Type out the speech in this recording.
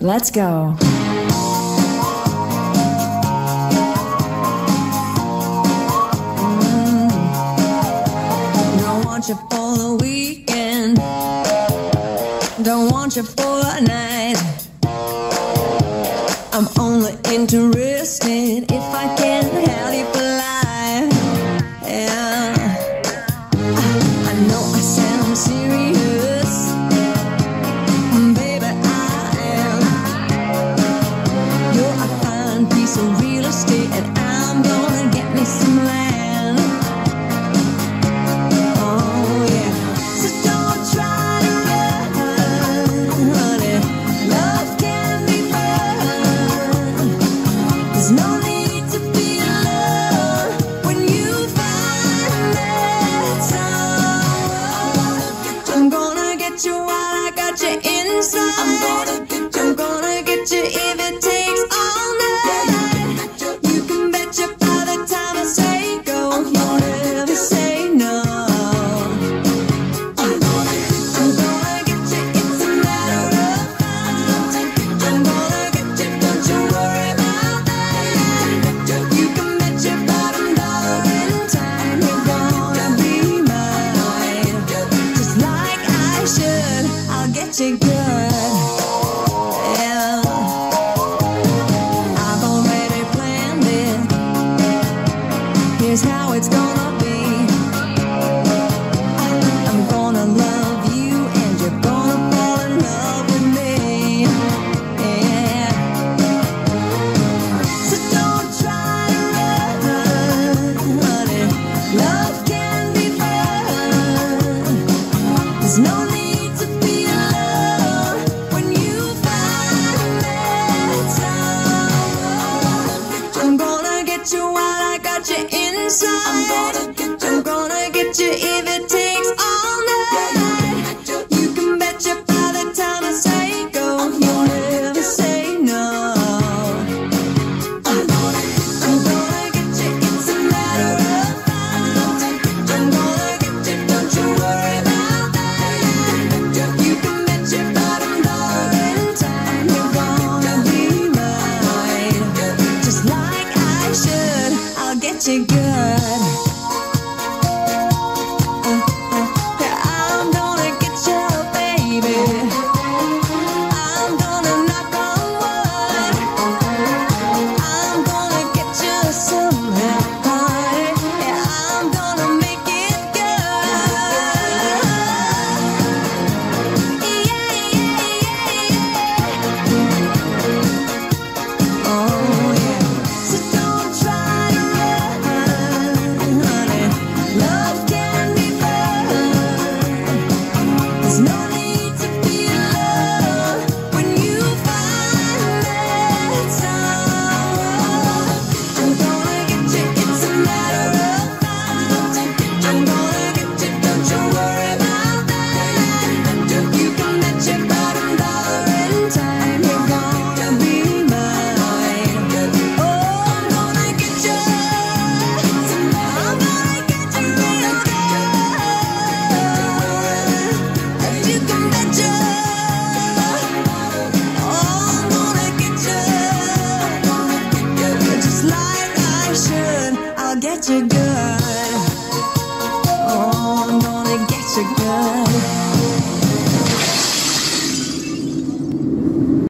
Let's go. Mm. Don't want you for the weekend. Don't want you for a night. I'm only interested if I Take go. such a good